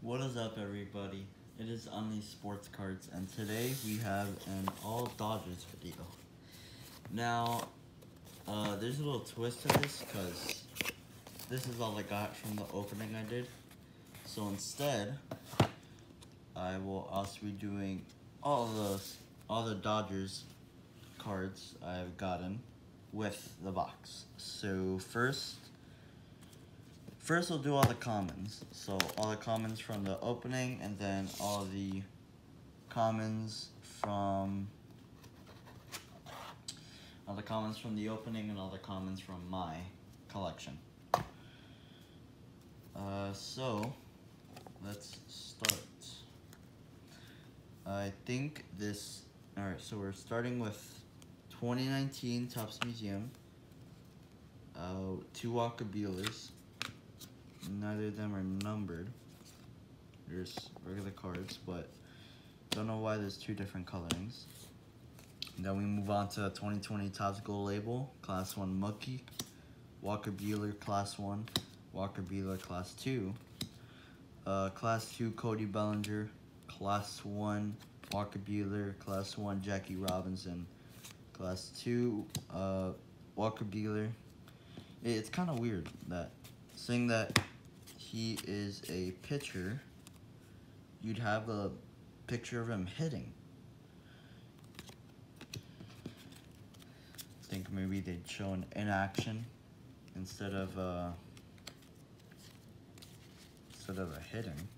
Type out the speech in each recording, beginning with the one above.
What is up, everybody? It is Unleashed Sports Cards, and today we have an all Dodgers video. Now, uh, there's a little twist to this because this is all I got from the opening I did. So instead, I will also be doing all the all the Dodgers cards I've gotten with the box. So first, first we'll do all the commons. So all the commons from the opening, and then all the commons from all the commons from the opening, and all the commons from my collection. Uh, so let's start. I think this. All right, so we're starting with 2019 Topps Museum. Uh, two Buehlers. Neither of them are numbered. They're just regular cards, but don't know why there's two different colorings. Then we move on to 2020 Topps Gold Label, Class 1 Mookie, Walker Buehler Class 1, Walker Buehler Class 2, uh, Class 2 Cody Bellinger, Class 1 Walker Buehler, Class 1 Jackie Robinson, Class 2, uh, Walker Buehler. It's kind of weird that, saying that he is a pitcher, you'd have a picture of him hitting. I think maybe they'd show an inaction instead of, uh, instead of a hitting.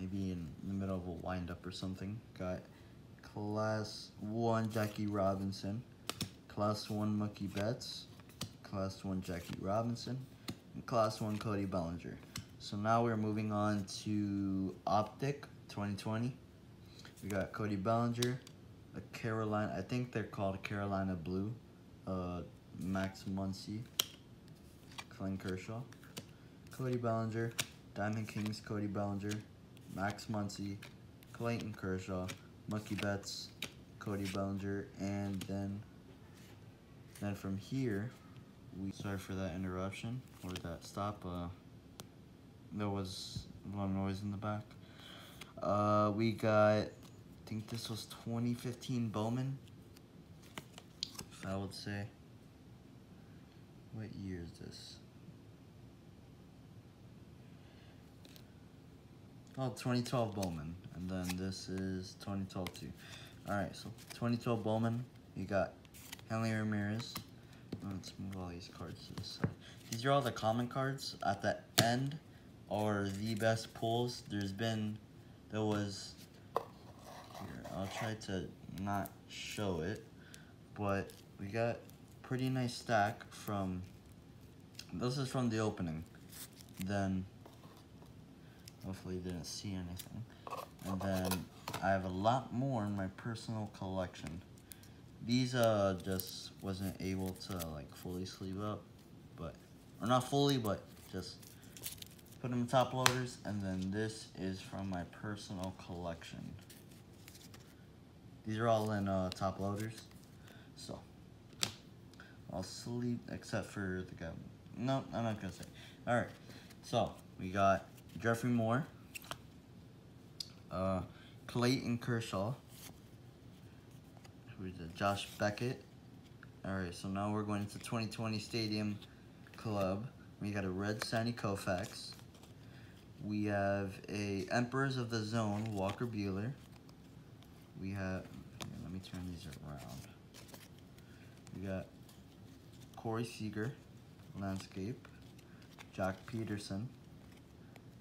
Maybe in the middle of a windup or something. Got Class 1 Jackie Robinson, Class 1 Mookie Betts, Class 1 Jackie Robinson, Class 1 Cody Bellinger. So now we're moving on to Optic 2020. We got Cody Bellinger, a Carolina, I think they're called Carolina Blue, uh, Max Muncy, Clayton Kershaw, Cody Bellinger, Diamond Kings Cody Bellinger, Max Muncy, Clayton Kershaw, Mookie Betts, Cody Bellinger, and then then from here, we sorry for that interruption or that stop. Uh, there was a lot of noise in the back. Uh, we got, I think this was 2015 Bowman. If I would say, what year is this? Oh, 2012 Bowman. And then this is 2012 too. Alright, so 2012 Bowman. You got Hanley Ramirez. Let's move all these cards to the side. These are all the common cards. At the end are the best pulls. There's been, there was, here, I'll try to not show it. But we got pretty nice stack from, this is from the opening. Then Hopefully didn't see anything. And then I have a lot more in my personal collection. These uh just wasn't able to like fully sleeve up, but or not fully, but just put them in top loaders. And then this is from my personal collection. These are all in uh, top loaders. So I'll sleep except for the guy. No, I'm not gonna say. All right. So we got Jeffrey Moore, uh, Clayton Kershaw, it? Josh Beckett. All right, so now we're going into 2020 Stadium Club. We got a red Sandy Koufax. We have a Emperors of the Zone Walker Buehler. We have, here, let me turn these around. We got Corey Seager, Landscape, Jack Peterson,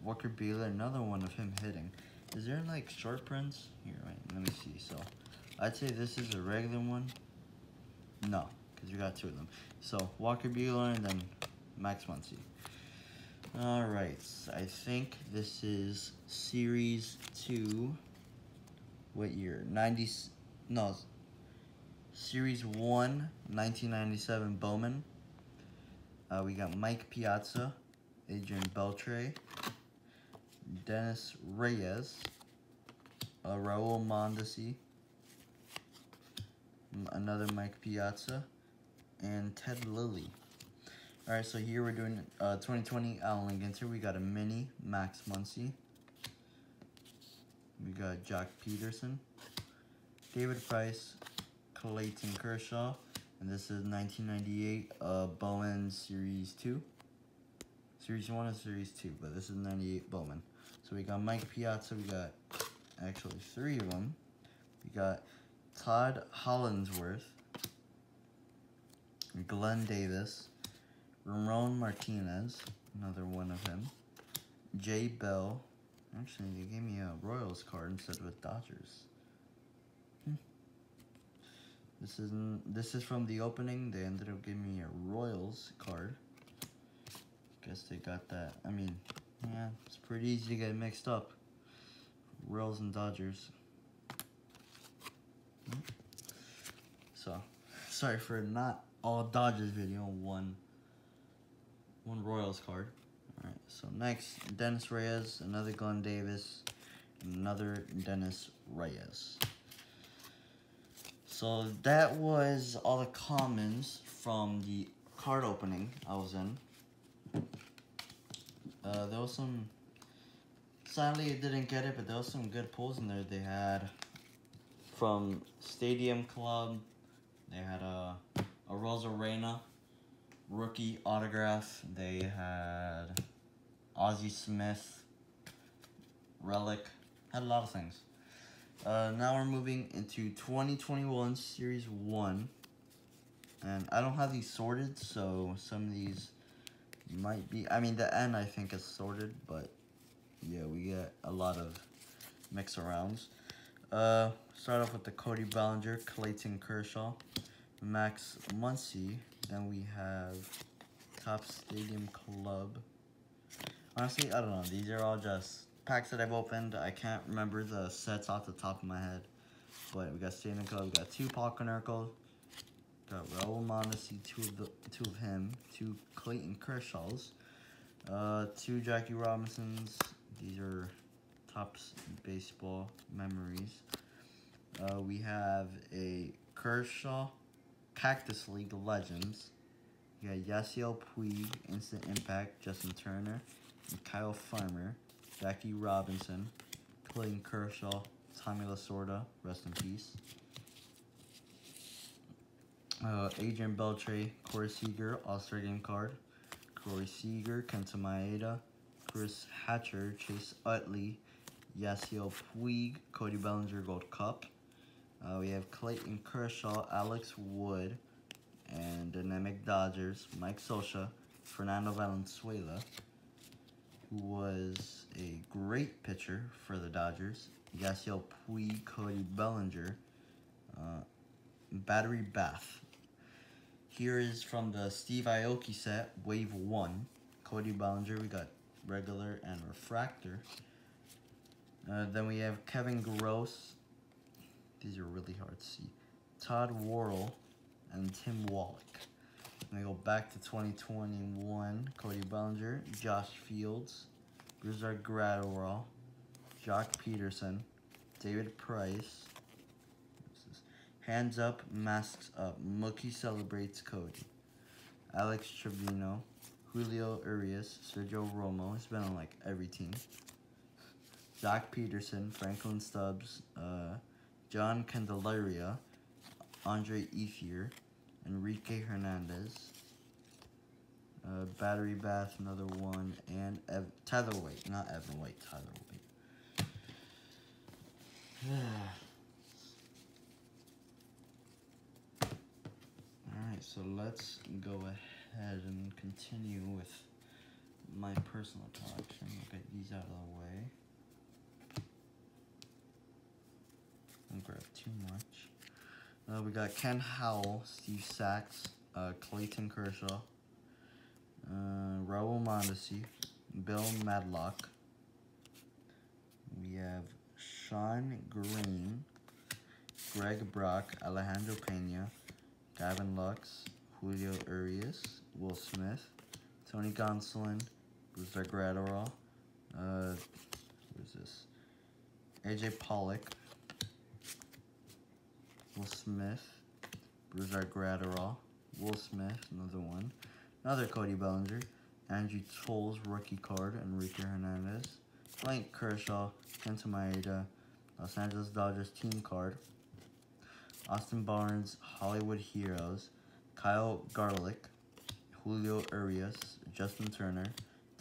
Walker Buehler, another one of him hitting. Is there like short prints? Here, wait, let me see. So, I'd say this is a regular one. No, because you got two of them. So, Walker Buehler and then Max Muncy. Alright, I think this is Series 2. What year? 90, no, Series 1, 1997 Bowman. Uh, we got Mike Piazza, Adrian Beltre, Dennis Reyes, uh, Raul Mondesi, another Mike Piazza, and Ted Lilly. Alright, so here we're doing uh, 2020 Allen Ginter. We got a mini Max Muncy. we got Jack Peterson, David Price, Clayton Kershaw, and this is 1998 uh, Bowman Series 2. Series 1 and Series 2, but this is 98 Bowman. So we got Mike Piazza, we got actually three of them. We got Todd Hollandsworth, Glenn Davis, Ramon Martinez, another one of him, Jay Bell. Actually, they gave me a Royals card instead of a Dodgers. Hmm. This isn't. This is from the opening. They ended up giving me a Royals card. Guess they got that. I mean, yeah, it's pretty easy to get mixed up. Royals and Dodgers. So, sorry for not all Dodgers video, one one Royals card. Alright, so next, Dennis Reyes, another Glenn Davis, another Dennis Reyes. So that was all the commons from the card opening I was in. Uh, there was some, sadly I didn't get it, but there was some good pulls in there. They had from Stadium Club, they had a, a Arozarena rookie autograph. They had Ozzie Smith, Relic, had a lot of things. Uh, now we're moving into 2021 Series 1. And I don't have these sorted, so some of these might be... I mean, the N I think is sorted, but yeah, we get a lot of mix-arounds. Uh, start off with the Cody Bellinger, Clayton Kershaw, Max Muncy. Then we have Topps Stadium Club. Honestly, I don't know. These are all just packs that I've opened. I can't remember the sets off the top of my head. But we got Stadium Club. We got two Paul Konerko. Got Raul Mondesi, two of the, two of him. Two Clayton Kershaws. Uh, two Jackie Robinsons. These are Topps baseball memories. Uh, we have a Kershaw Cactus League Legends. You got Yasiel Puig, Instant Impact, Justin Turner, Kyle Farmer, Jackie Robinson, Clayton Kershaw, Tommy Lasorda, rest in peace. Uh, Adrian Beltre, Corey Seager, All-Star Game card. Corey Seager, Kenta Maeda, Chris Hatcher, Chase Utley, Yasiel Puig, Cody Bellinger Gold Cup. Uh, we have Clayton Kershaw, Alex Wood, and Dynamic Dodgers, Mike Scioscia, Fernando Valenzuela, who was a great pitcher for the Dodgers, Yasiel Puig, Cody Bellinger, uh, Battery Bath. Here is from the Steve Aoki set, Wave 1. Cody Bellinger, we got regular and refractor. Uh, then we have Kevin Gross. These are really hard to see. Todd Worrell and Tim Wallach. And we go back to 2021. Cody Bellinger, Josh Fields, Brusdar Graterol, Joc Peterson, David Price. Hands up, masks up. Mookie celebrates Cody. Alex Trevino, Julio Urias, Sergio Romo. He's been on like every team. Joc Peterson, Franklin Stubbs, uh, John Candelaria, Andre Ethier, Enrique Hernandez, uh, Battery Bath, another one, and Ev Tyler White, not Evan White, Tyler White. Alright, so let's go ahead and continue with my personal collection. I'll get these out of the way. Don't grab too much. Uh, we got Ken Howell, Steve Sax, uh, Clayton Kershaw, uh, Raul Mondesi, Bill Madlock. We have Shawn Green, Greg Brock, Alejandro Pena, Gavin Lux, Julio Urias, Will Smith, Tony Gonsolin, Brusdar Graterol, uh, who is this? AJ Pollock, Will Smith, Brusdar Graterol, Will Smith, another one, another Cody Bellinger, Andrew Toles rookie card, Enrique Hernandez, Blank Kershaw, Kenta Maeda, Los Angeles Dodgers team card. Austin Barnes, Hollywood Heroes, Kyle Garlick, Julio Urias, Justin Turner,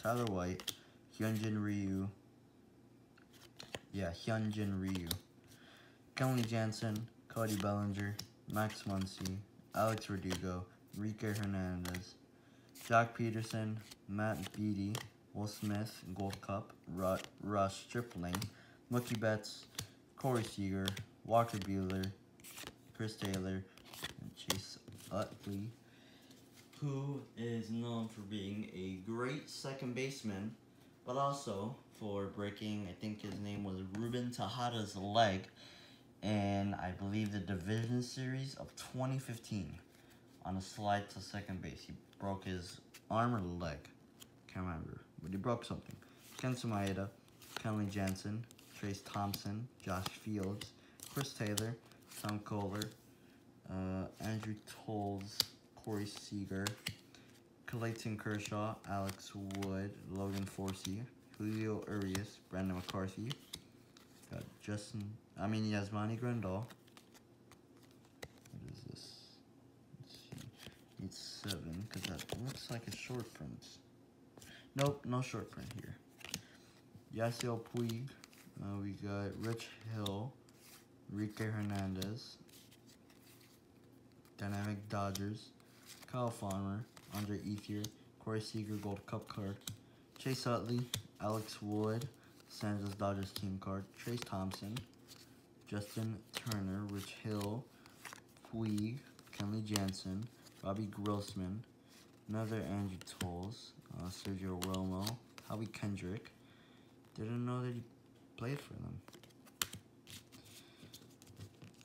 Tyler White, Hyunjin Ryu, yeah, Hyunjin Ryu, Kenley Jansen, Cody Bellinger, Max Muncy, Alex Verdugo, Enrique Hernandez, Joc Peterson, Matt Beaty, Will Smith, Gold Cup, Ru Russ Stripling, Mookie Betts, Corey Seager, Walker Buehler, Chris Taylor, and Chase Utley, who is known for being a great second baseman, but also for breaking, I think his name was Ruben Tejada's leg, and I believe the division series of 2015 on a slide to second base. He broke his arm or leg, can't remember, but he broke something. Kenta Maeda, Kenley Jansen, Trayce Thompson, Josh Fields, Chris Taylor, Tom Kohler, uh, Andrew Toles, Corey Seager, Clayton Kershaw, Alex Wood, Logan Forsey, Julio Urias, Brandon McCarthy, got Justin, I mean Yasmani Grandal. What is this? It's seven, because that looks like a short print. Nope, no short print here. Yasiel Puig, uh, we got Rich Hill, Enrique Hernandez, Dynamic Dodgers, Kyle Farmer, Andre Ethier, Corey Seager Gold Cup card, Chase Utley, Alex Wood, San Angeles Dodgers team card, Trayce Thompson, Justin Turner, Rich Hill, Puig, Kenley Jansen, Robbie Grossman, another Andrew Toles, uh, Sergio Romo, Howie Kendrick. Didn't know that he played for them.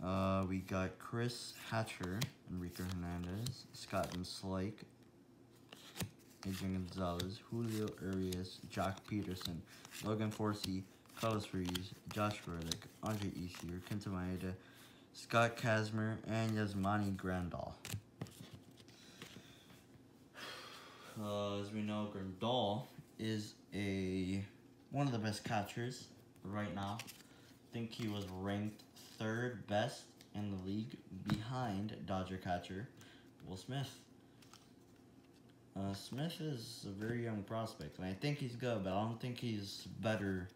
Uh, we got Chris Hatcher, Enrique Hernandez, Scott Van Slyke, Adrian Gonzalez, Julio Urias, Joc Peterson, Logan Forsey, Carlos Ruiz, Josh Reddick, Andre Ethier, Kenta Maeda, Scott Kazmir, and Yasmani Grandal. Uh, as we know, Grandal is a one of the best catchers right now. I think he was ranked third best in the league behind Dodger catcher Will Smith. Uh, Smith is a very young prospect, and I think he's good, but I don't think he's better.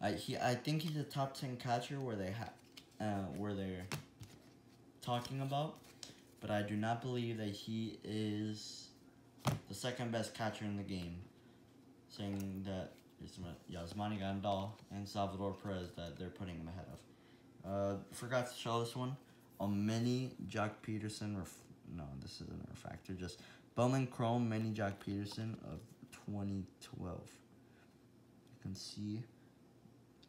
I he I think he's a top ten catcher where they have uh, where they're talking about, but I do not believe that he is the second best catcher in the game. Saying that Yasmani Grandal and Salvador Perez that they're putting him ahead of. Uh, forgot to show this one. A mini Joc Pederson. no, this isn't a refractor. Just Bowman Chrome Mini Jack Peterson of 2012. You can see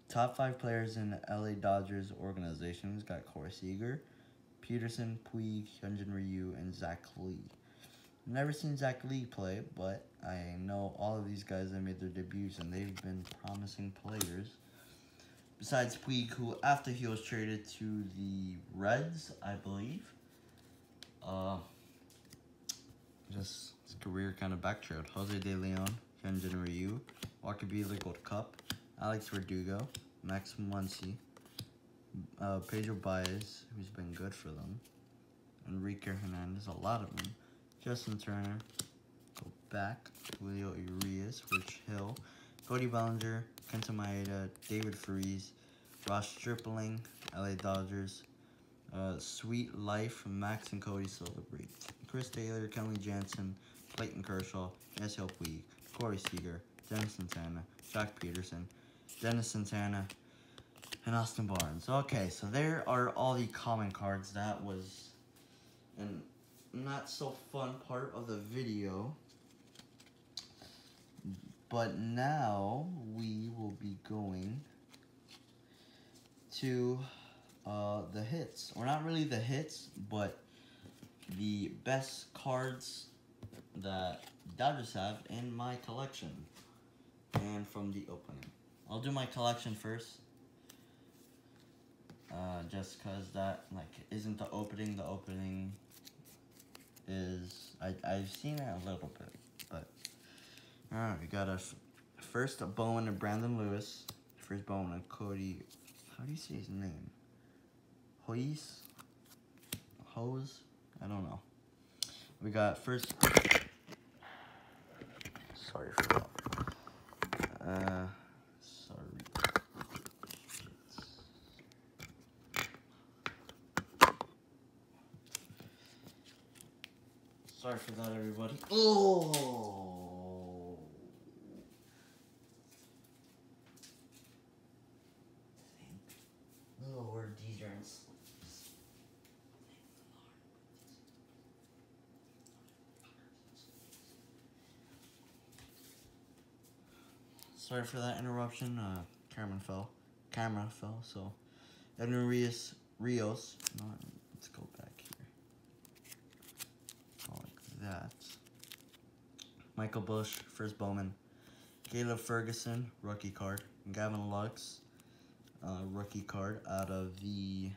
top five players in LA Dodgers organization. We've got Corey Seager, Peterson, Puig, Hyunjin Ryu, and Zach Lee. Never seen Zach Lee play, but I know all of these guys that made their debuts, and they've been promising players. Besides Puig, who after he was traded to the Reds, I believe, uh, just his career kind of backtrailed. Jose De Leon, Hyunjin Ryu, Walker Buehler Gold Cup, Alex Verdugo, Max Muncy, uh, Pedro Baez, who's been good for them, Enrique Hernandez, a lot of them, Justin Turner, go back, Julio Urias, Rich Hill, Cody Bellinger, Kenta Maeda, David Freese, Ross Stripling, LA Dodgers, uh, Sweet Life, Max and Cody Celebrate, Chris Taylor, Kenley Jansen, Clayton Kershaw, S.L. Puig, Corey Seager, Dennis Santana, Joc Pederson, Dennis Santana, and Austin Barnes. Okay, so there are all the common cards. That was an not so fun part of the video. But now we will be going to uh, the hits. Or not really the hits, but the best cards that Dodgers have in my collection. And from the opening. I'll do my collection first. Uh, just cause that like isn't the opening. The opening is I I've seen it a little bit, but all right, we got a first a Bowman and Brandon Lewis first bowman, Cody. How do you say his name? Hoyes? Hose? I don't know. We got first. Sorry for that. Uh, sorry. Sorry for that, everybody. Oh. Oh, we're. Sorry for that interruption. Uh, camera fell. Camera fell. So, Edwin Rios. Rios. No, let's go back here. Like that. Michael Busch, first Bowman. Caleb Ferguson, rookie card. Gavin Lux, uh, rookie card out of the.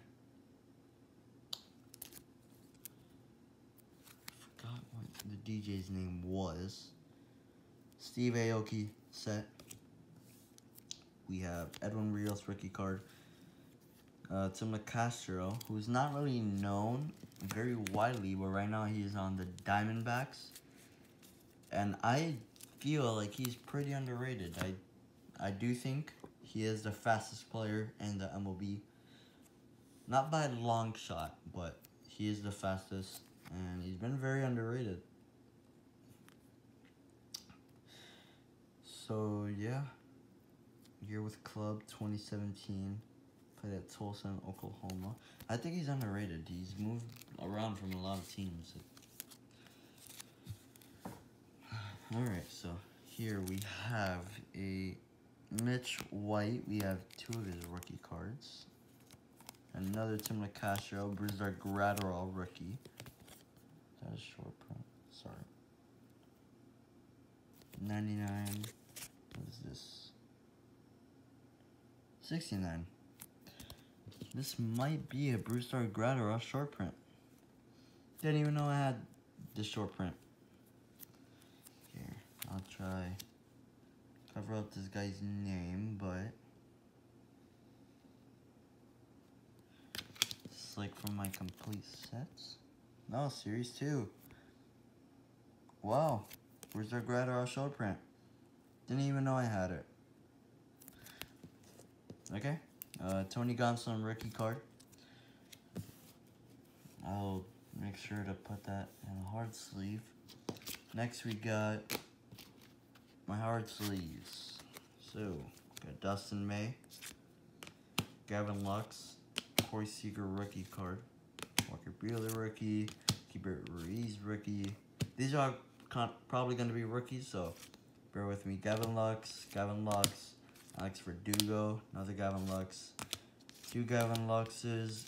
I forgot what the DJ's name was. Steve Aoki set. We have Edwin Rios rookie card. Uh, Tim Castro, who's not really known very widely, but right now he's on the Diamondbacks. And I feel like he's pretty underrated. I I do think he is the fastest player in the MLB. Not by a long shot, but he is the fastest, and he's been very underrated. So, yeah. Year with club 2017. Played at Tulsa Oklahoma. I think he's underrated. He's moved around from a lot of teams. Alright, so here we have a Mitch White. We have two of his rookie cards. Another Tim Castro, Brusdar Graterol rookie. That is short print. Sorry. 99. What is this? 69. This might be a Brusdar Graterol short print. Didn't even know I had this short print. I'll try cover up this guy's name, but it's like from my complete sets. No, series two. Wow, where's our Graterol short print? Didn't even know I had it. Okay, uh, Tony Gonsolin rookie card. I'll make sure to put that in a hard sleeve. Next we got my hard sleeves. So, got Dustin May, Gavin Lux, Corey Seager rookie card, Walker Buehler rookie, Keibert Ruiz rookie. These are probably going to be rookies, so bear with me. Gavin Lux, Gavin Lux, Alex Verdugo, another Gavin Lux, two Gavin Luxes,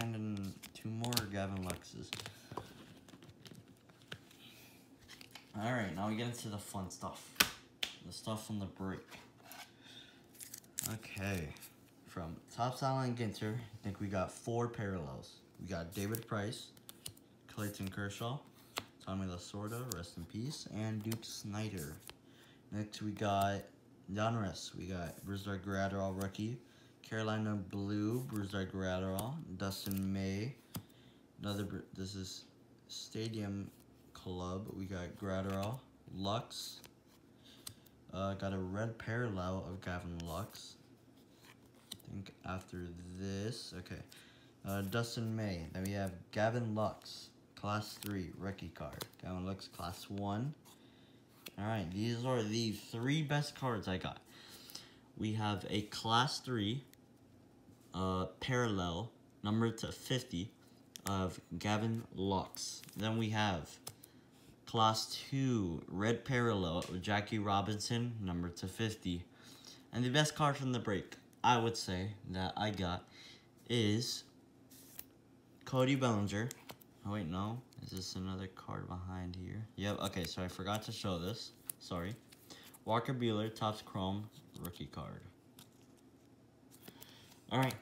and then two more Gavin Luxes. Alright, now we get into the fun stuff the stuff from the break. Okay, from Topps Allen Ginter, I think we got four parallels. We got David Price, Clayton Kershaw, Tommy Lasorda, rest in peace, and Duke Snider. Next we got Donruss. We got Brusdar Graterol rookie, Carolina Blue, Brusdar Graterol, Dustin May. Another, this is Stadium Club. We got Graterol, Lux, uh, got a red parallel of Gavin Lux. I think after this, okay. Uh, Dustin May. Then we have Gavin Lux, Class 3, rookie card. Gavin Lux, Class 1. Alright, these are the three best cards I got. We have a Class 3 uh, parallel, number to 50, of Gavin Lux. Then we have Class 2, Red Parallel Jackie Robinson, number to 50. And the best card from the break, I would say, that I got is Cody Bellinger. Oh, wait, no. Is this another card behind here? Yep, okay, so I forgot to show this. Sorry. Walker Buehler, Topps Chrome, rookie card. Alright.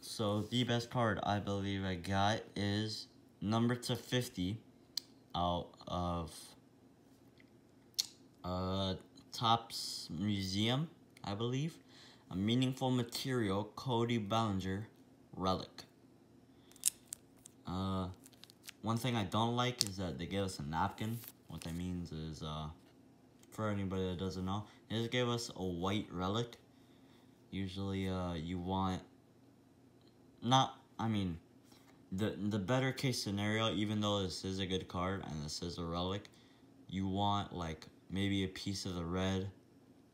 So, the best card I believe I got is number to 50 out of uh, Topps Museum, I believe. a meaningful material Cody Bellinger relic. Uh, one thing I don't like is that they gave us a napkin. What that means is, uh, for anybody that doesn't know, they just gave us a white relic. Usually, uh, you want, not, I mean, the the better case scenario, even though this is a good card and this is a relic, you want like maybe a piece of the red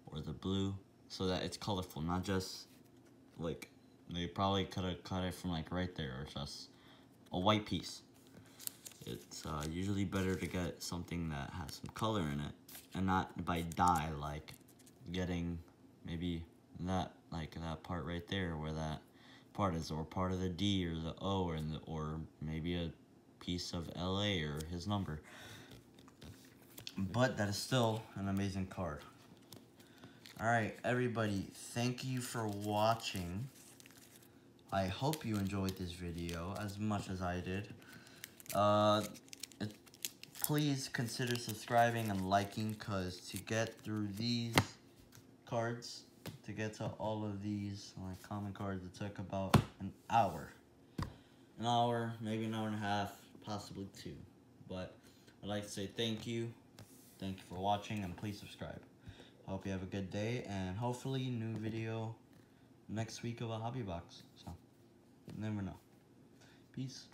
or the blue so that it's colorful, not just like they probably could have cut it from like right there or just a white piece. It's uh, usually better to get something that has some color in it and not by dye like getting maybe that like that part right there where that part is or part of the D or the O or the, or maybe a piece of LA or his number. But that is still an amazing card. Alright, everybody, thank you for watching. I hope you enjoyed this video as much as I did. Uh, it, please consider subscribing and liking, because to get through these cards, to get to all of these like common cards, it took about an hour. An hour, maybe an hour and a half, possibly two. But I'd like to say thank you. Thank you for watching, and please subscribe. Hope you have a good day, and hopefully new video next week of a hobby box. So, never know. Peace.